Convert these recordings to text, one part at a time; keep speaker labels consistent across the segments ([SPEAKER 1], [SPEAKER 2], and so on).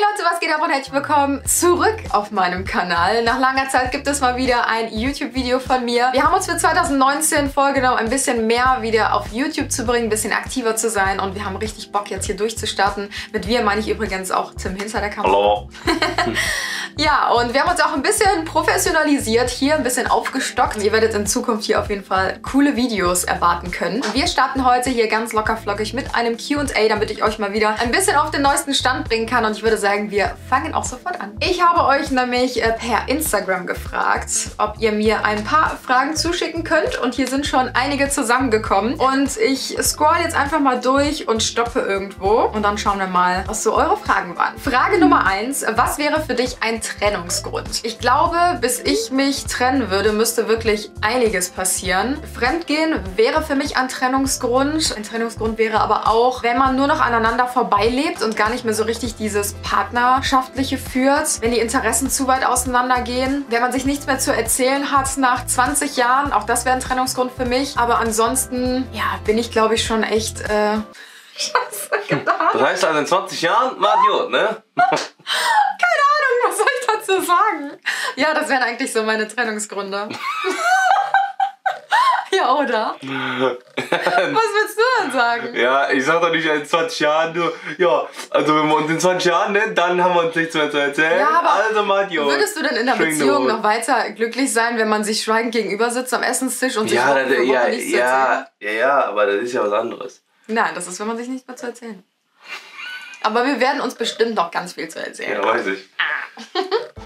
[SPEAKER 1] Leute, was geht ab und herzlich willkommen zurück auf meinem Kanal. Nach langer Zeit gibt es mal wieder ein YouTube-Video von mir. Wir haben uns für 2019 vorgenommen, ein bisschen mehr wieder auf YouTube zu bringen, ein bisschen aktiver zu sein und wir haben richtig Bock jetzt hier durchzustarten. Mit wir meine ich übrigens auch Tim hinter der Kamera.
[SPEAKER 2] Hallo.
[SPEAKER 1] Ja, und wir haben uns auch ein bisschen professionalisiert, hier ein bisschen aufgestockt. Ihr werdet in Zukunft hier auf jeden Fall coole Videos erwarten können. Und wir starten heute hier ganz locker flockig mit einem Q&A, damit ich euch mal wieder ein bisschen auf den neuesten Stand bringen kann. Und ich würde sagen, wir fangen auch sofort an. Ich habe euch nämlich äh, per Instagram gefragt, ob ihr mir ein paar Fragen zuschicken könnt. Und hier sind schon einige zusammengekommen. Und ich scroll jetzt einfach mal durch und stoppe irgendwo. Und dann schauen wir mal, was so eure Fragen waren. Frage Nummer 1. Was wäre für dich ein Trennungsgrund. Ich glaube, bis ich mich trennen würde, müsste wirklich einiges passieren. Fremdgehen wäre für mich ein Trennungsgrund. Ein Trennungsgrund wäre aber auch, wenn man nur noch aneinander vorbeilebt und gar nicht mehr so richtig dieses Partnerschaftliche führt, wenn die Interessen zu weit auseinandergehen, wenn man sich nichts mehr zu erzählen hat nach 20 Jahren, auch das wäre ein Trennungsgrund für mich. Aber ansonsten, ja, bin ich glaube ich schon echt... Äh, Scheiße, gedacht.
[SPEAKER 2] Das heißt also in 20 Jahren, war Idiot, ne?
[SPEAKER 1] Keine Ahnung, dazu sagen? Ja, das wären eigentlich so meine Trennungsgründe. ja, oder? Was willst du denn sagen?
[SPEAKER 2] Ja, ich sag doch nicht in 20 Jahren, du, ja, also wenn wir uns in 20 Jahren nennen, dann haben wir uns nichts mehr zu erzählen.
[SPEAKER 1] Ja, aber
[SPEAKER 2] also Idiot.
[SPEAKER 1] Würdest du denn in der Beziehung noch weiter glücklich sein, wenn man sich schweigend gegenüber sitzt am Essenstisch und sich
[SPEAKER 2] Ja, das, ja,
[SPEAKER 1] nichts zu
[SPEAKER 2] ja, ja, ja, aber das ist ja was anderes.
[SPEAKER 1] Nein, das ist, wenn man sich nichts mehr zu erzählen. Aber wir werden uns bestimmt noch ganz viel zu erzählen.
[SPEAKER 2] Ja, weiß ich.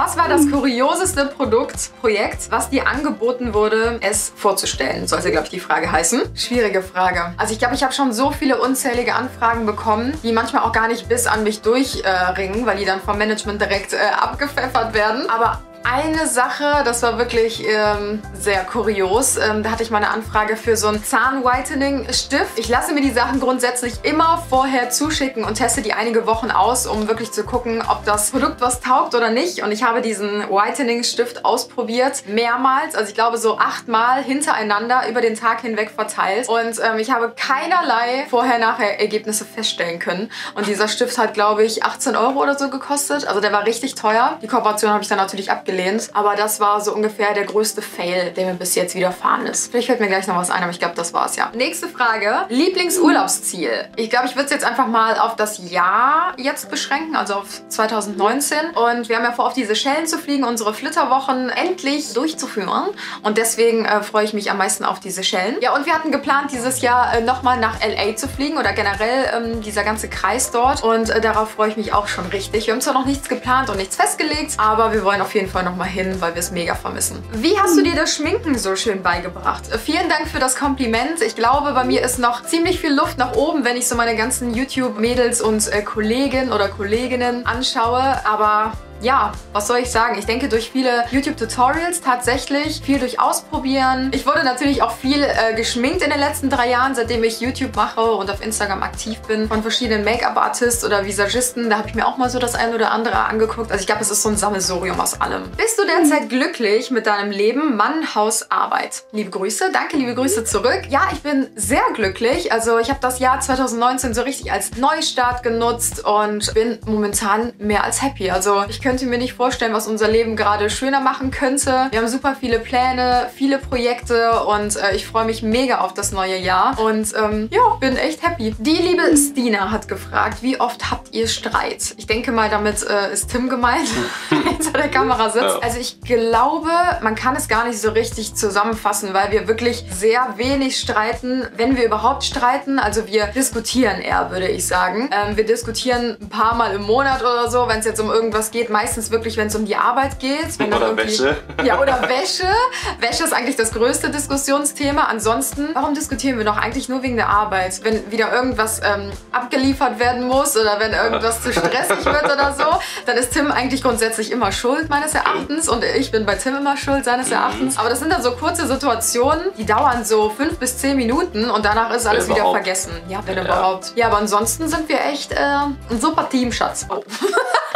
[SPEAKER 1] Was war das kurioseste Produkt, Projekt, was dir angeboten wurde, es vorzustellen? Sollte, glaube ich, die Frage heißen. Schwierige Frage. Also ich glaube, ich habe schon so viele unzählige Anfragen bekommen, die manchmal auch gar nicht bis an mich durchringen, weil die dann vom Management direkt äh, abgepfeffert werden. Aber eine Sache, das war wirklich ähm, sehr kurios. Ähm, da hatte ich mal eine Anfrage für so einen Zahn-Whitening-Stift. Ich lasse mir die Sachen grundsätzlich immer vorher zuschicken und teste die einige Wochen aus, um wirklich zu gucken, ob das Produkt was taugt oder nicht. Und ich habe diesen Whitening-Stift ausprobiert, mehrmals. Also ich glaube so achtmal hintereinander über den Tag hinweg verteilt. Und ähm, ich habe keinerlei Vorher-Nachher-Ergebnisse feststellen können. Und dieser Stift hat, glaube ich, 18 Euro oder so gekostet. Also der war richtig teuer. Die Kooperation habe ich dann natürlich abgelehnt. Aber das war so ungefähr der größte Fail, der mir bis jetzt widerfahren ist. Vielleicht fällt mir gleich noch was ein, aber ich glaube, das war's ja. Nächste Frage. Lieblingsurlaubsziel. Ich glaube, ich würde es jetzt einfach mal auf das Jahr jetzt beschränken, also auf 2019. Und wir haben ja vor, auf diese Schellen zu fliegen, unsere Flitterwochen endlich durchzuführen. Und deswegen äh, freue ich mich am meisten auf diese Schellen. Ja, und wir hatten geplant, dieses Jahr äh, nochmal nach LA zu fliegen oder generell ähm, dieser ganze Kreis dort. Und äh, darauf freue ich mich auch schon richtig. Wir haben zwar noch nichts geplant und nichts festgelegt, aber wir wollen auf jeden Fall nochmal hin, weil wir es mega vermissen. Wie hast du dir das Schminken so schön beigebracht? Äh, vielen Dank für das Kompliment. Ich glaube, bei mir ist noch ziemlich viel Luft nach oben, wenn ich so meine ganzen YouTube-Mädels und äh, Kollegen oder Kolleginnen anschaue. Aber ja, was soll ich sagen? Ich denke durch viele YouTube-Tutorials tatsächlich, viel durch Ausprobieren. Ich wurde natürlich auch viel äh, geschminkt in den letzten drei Jahren, seitdem ich YouTube mache und auf Instagram aktiv bin, von verschiedenen Make-up-Artists oder Visagisten. Da habe ich mir auch mal so das ein oder andere angeguckt. Also ich glaube, es ist so ein Sammelsurium aus allem. Bist du derzeit glücklich mit deinem Leben, Mann, Haus, Arbeit? Liebe Grüße, danke, liebe Grüße zurück. Ja, ich bin sehr glücklich. Also ich habe das Jahr 2019 so richtig als Neustart genutzt und bin momentan mehr als happy. Also ich mir nicht vorstellen, was unser Leben gerade schöner machen könnte. Wir haben super viele Pläne, viele Projekte und äh, ich freue mich mega auf das neue Jahr und ähm, ja, bin echt happy. Die liebe Stina hat gefragt, wie oft habt ihr Streit? Ich denke mal, damit äh, ist Tim gemeint, der hinter der Kamera sitzt. Also ich glaube, man kann es gar nicht so richtig zusammenfassen, weil wir wirklich sehr wenig streiten, wenn wir überhaupt streiten. Also wir diskutieren eher, würde ich sagen. Ähm, wir diskutieren ein paar Mal im Monat oder so, wenn es jetzt um irgendwas geht. Meistens wirklich, wenn es um die Arbeit geht.
[SPEAKER 2] Oder Wäsche.
[SPEAKER 1] Ja, oder Wäsche. Wäsche ist eigentlich das größte Diskussionsthema. Ansonsten, warum diskutieren wir noch? Eigentlich nur wegen der Arbeit. Wenn wieder irgendwas ähm, abgeliefert werden muss oder wenn irgendwas zu stressig wird oder so, dann ist Tim eigentlich grundsätzlich immer schuld, meines Erachtens. Und ich bin bei Tim immer schuld, seines Erachtens. Aber das sind dann so kurze Situationen, die dauern so fünf bis zehn Minuten und danach ist alles
[SPEAKER 2] Wenn
[SPEAKER 1] wieder
[SPEAKER 2] überhaupt.
[SPEAKER 1] vergessen. Ja, wenn
[SPEAKER 2] Ja.
[SPEAKER 1] überhaupt. Ja, aber ansonsten sind wir echt äh, ein super Team, Schatz. Oh.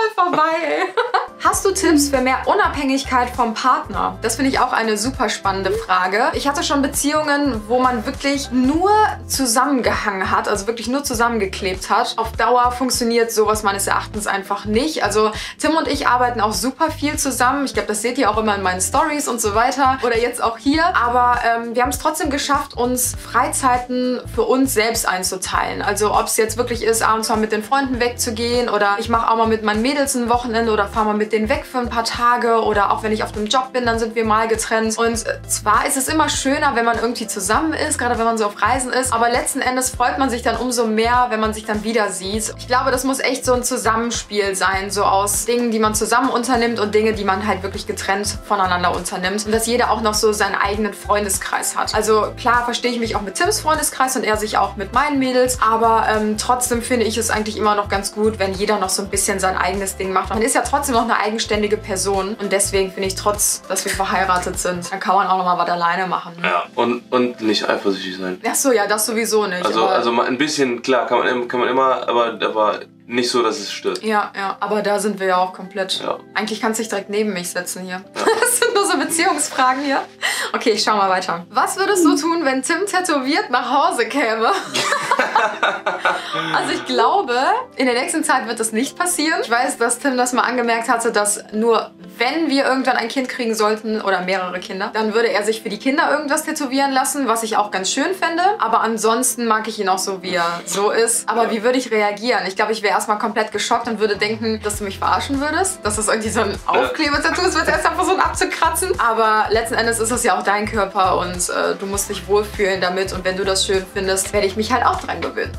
[SPEAKER 1] Voll vorbei, ey. Hast du Tipps für mehr Unabhängigkeit vom Partner? Das finde ich auch eine super spannende Frage. Ich hatte schon Beziehungen, wo man wirklich nur zusammengehangen hat, also wirklich nur zusammengeklebt hat. Auf Dauer funktioniert sowas meines Erachtens einfach nicht. Also Tim und ich arbeiten auch super viel zusammen. Ich glaube, das seht ihr auch immer in meinen Stories und so weiter oder jetzt auch hier. Aber ähm, wir haben es trotzdem geschafft, uns Freizeiten für uns selbst einzuteilen. Also ob es jetzt wirklich ist, abends mal mit den Freunden wegzugehen oder ich mache auch mal mit meinen Mädels ein Wochenende oder fahre mal mit denen weg für ein paar Tage oder auch wenn ich auf dem Job bin, dann sind wir mal getrennt. Und zwar ist es immer schöner, wenn man irgendwie zusammen ist, gerade wenn man so auf Reisen ist, aber letzten Endes freut man sich dann umso mehr, wenn man sich dann wieder sieht. Ich glaube, das muss echt so ein Zusammenspiel sein, so aus Dingen, die man zusammen unternimmt und Dinge, die man halt wirklich getrennt voneinander unternimmt. Und dass jeder auch noch so seinen eigenen Freundeskreis hat. Also klar verstehe ich mich auch mit Tims Freundeskreis und er sich auch mit meinen Mädels, aber ähm, trotzdem finde ich es eigentlich immer noch ganz gut, wenn jeder noch so ein bisschen sein eigenes Ding macht. Man ist ja trotzdem noch eine eigenständige Person und deswegen finde ich trotz, dass wir verheiratet sind, dann kann man auch noch mal was alleine machen. Ne?
[SPEAKER 2] Ja, und, und nicht eifersüchtig sein.
[SPEAKER 1] Ach so, ja, das sowieso nicht.
[SPEAKER 2] Also, also mal ein bisschen, klar, kann man, kann man immer, aber, aber nicht so, dass es stört.
[SPEAKER 1] Ja, ja, aber da sind wir ja auch komplett.
[SPEAKER 2] Ja.
[SPEAKER 1] Eigentlich kannst du dich direkt neben mich setzen hier. Das sind nur so Beziehungsfragen hier. Okay, ich schau mal weiter. Was würdest du tun, wenn Tim tätowiert nach Hause käme? also ich glaube, in der nächsten Zeit wird das nicht passieren. Ich weiß, dass Tim das mal angemerkt hatte, dass nur wenn wir irgendwann ein Kind kriegen sollten oder mehrere Kinder, dann würde er sich für die Kinder irgendwas tätowieren lassen, was ich auch ganz schön fände. Aber ansonsten mag ich ihn auch so, wie er so ist. Aber wie würde ich reagieren? Ich glaube, ich wäre erstmal komplett geschockt und würde denken, dass du mich verarschen würdest. Dass das irgendwie so ein Aufklebetattoo ist, wird erst einfach versuchen abzukratzen. Aber letzten Endes ist es ja auch dein Körper und äh, du musst dich wohlfühlen damit. Und wenn du das schön findest, werde ich mich halt auch dran gewöhnen.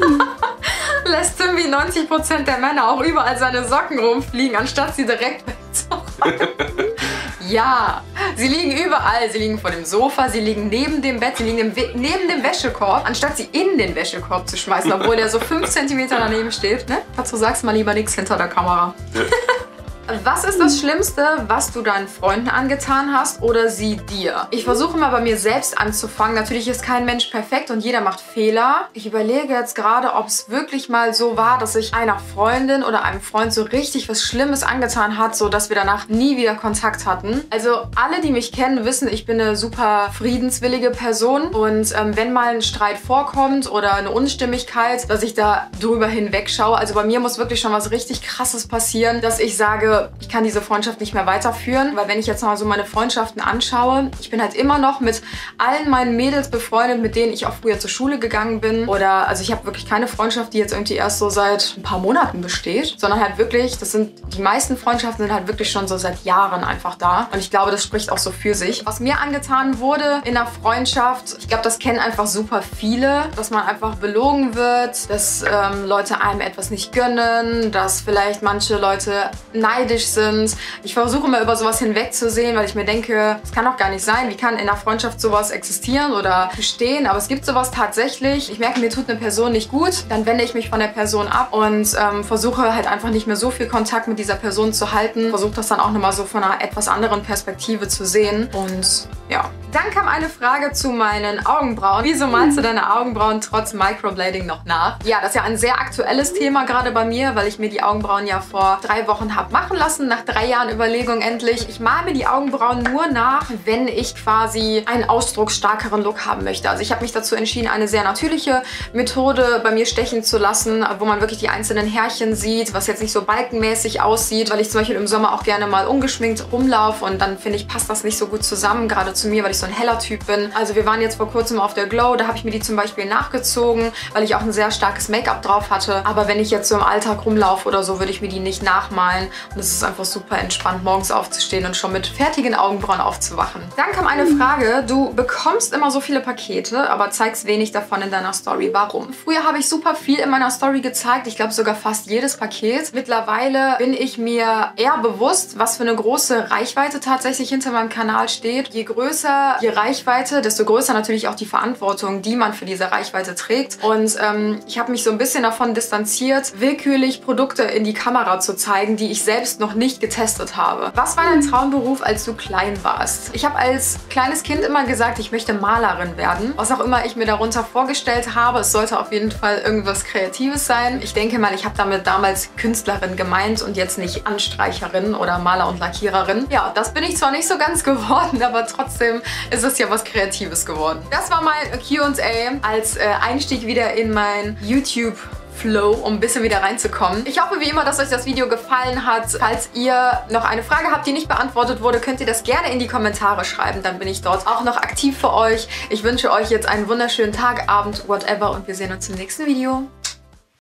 [SPEAKER 1] Lässt Tim wie 90% der Männer auch überall seine Socken rumfliegen, anstatt sie direkt. Ja, sie liegen überall. Sie liegen vor dem Sofa, sie liegen neben dem Bett, sie liegen im neben dem Wäschekorb, anstatt sie in den Wäschekorb zu schmeißen, obwohl der so 5 cm daneben steht. Ne? Dazu sagst du mal lieber nichts hinter der Kamera. Was ist das Schlimmste, was du deinen Freunden angetan hast oder sie dir? Ich versuche mal bei mir selbst anzufangen. Natürlich ist kein Mensch perfekt und jeder macht Fehler. Ich überlege jetzt gerade, ob es wirklich mal so war, dass ich einer Freundin oder einem Freund so richtig was Schlimmes angetan hat, so dass wir danach nie wieder Kontakt hatten. Also alle, die mich kennen, wissen, ich bin eine super friedenswillige Person und ähm, wenn mal ein Streit vorkommt oder eine Unstimmigkeit, dass ich da drüber hinwegschaue. Also bei mir muss wirklich schon was richtig krasses passieren, dass ich sage, ich kann diese Freundschaft nicht mehr weiterführen, weil wenn ich jetzt mal so meine Freundschaften anschaue, ich bin halt immer noch mit allen meinen Mädels befreundet, mit denen ich auch früher zur Schule gegangen bin. Oder also ich habe wirklich keine Freundschaft, die jetzt irgendwie erst so seit ein paar Monaten besteht, sondern halt wirklich, das sind die meisten Freundschaften sind halt wirklich schon so seit Jahren einfach da. Und ich glaube, das spricht auch so für sich. Was mir angetan wurde in der Freundschaft, ich glaube, das kennen einfach super viele, dass man einfach belogen wird, dass ähm, Leute einem etwas nicht gönnen, dass vielleicht manche Leute neidisch sind. Ich versuche immer über sowas hinwegzusehen, weil ich mir denke, das kann doch gar nicht sein. Wie kann in einer Freundschaft sowas existieren oder bestehen? Aber es gibt sowas tatsächlich. Ich merke, mir tut eine Person nicht gut, dann wende ich mich von der Person ab und ähm, versuche halt einfach nicht mehr so viel Kontakt mit dieser Person zu halten. Versuche das dann auch nochmal so von einer etwas anderen Perspektive zu sehen. Und ja. Dann kam eine Frage zu meinen Augenbrauen. Wieso malst du deine Augenbrauen trotz Microblading noch nach? Ja, das ist ja ein sehr aktuelles Thema gerade bei mir, weil ich mir die Augenbrauen ja vor drei Wochen habe machen lassen, nach drei Jahren Überlegung endlich. Ich male mir die Augenbrauen nur nach, wenn ich quasi einen ausdrucksstarkeren Look haben möchte. Also ich habe mich dazu entschieden, eine sehr natürliche Methode bei mir stechen zu lassen, wo man wirklich die einzelnen Härchen sieht, was jetzt nicht so balkenmäßig aussieht, weil ich zum Beispiel im Sommer auch gerne mal ungeschminkt rumlaufe und dann finde ich, passt das nicht so gut zusammen, gerade zu mir, weil ich so ein heller Typ bin. Also wir waren jetzt vor kurzem auf der Glow, da habe ich mir die zum Beispiel nachgezogen, weil ich auch ein sehr starkes Make-up drauf hatte. Aber wenn ich jetzt so im Alltag rumlaufe oder so, würde ich mir die nicht nachmalen. Und es ist einfach super entspannt, morgens aufzustehen und schon mit fertigen Augenbrauen aufzuwachen. Dann kam eine Frage, du bekommst immer so viele Pakete, aber zeigst wenig davon in deiner Story. Warum? Früher habe ich super viel in meiner Story gezeigt, ich glaube sogar fast jedes Paket. Mittlerweile bin ich mir eher bewusst, was für eine große Reichweite tatsächlich hinter meinem Kanal steht. Je größer die Reichweite, desto größer natürlich auch die Verantwortung, die man für diese Reichweite trägt. Und ähm, ich habe mich so ein bisschen davon distanziert, willkürlich Produkte in die Kamera zu zeigen, die ich selbst noch nicht getestet habe. Was war dein Traumberuf, als du klein warst? Ich habe als kleines Kind immer gesagt, ich möchte Malerin werden. Was auch immer ich mir darunter vorgestellt habe, es sollte auf jeden Fall irgendwas Kreatives sein. Ich denke mal, ich habe damit damals Künstlerin gemeint und jetzt nicht Anstreicherin oder Maler und Lackiererin. Ja, das bin ich zwar nicht so ganz geworden, aber trotzdem ist es ja was Kreatives geworden. Das war mein Q&A als äh, Einstieg wieder in mein YouTube Flow, um ein bisschen wieder reinzukommen. Ich hoffe wie immer, dass euch das Video gefallen hat. Falls ihr noch eine Frage habt, die nicht beantwortet wurde, könnt ihr das gerne in die Kommentare schreiben. Dann bin ich dort auch noch aktiv für euch. Ich wünsche euch jetzt einen wunderschönen Tag, Abend, whatever und wir sehen uns im nächsten Video.